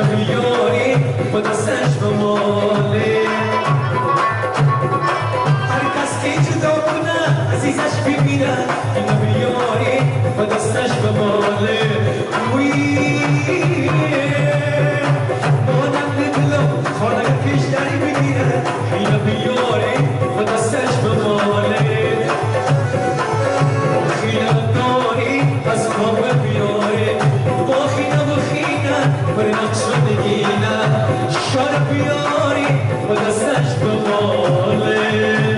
감사합니다. صلت دینا شر بیاری و دستش نش باله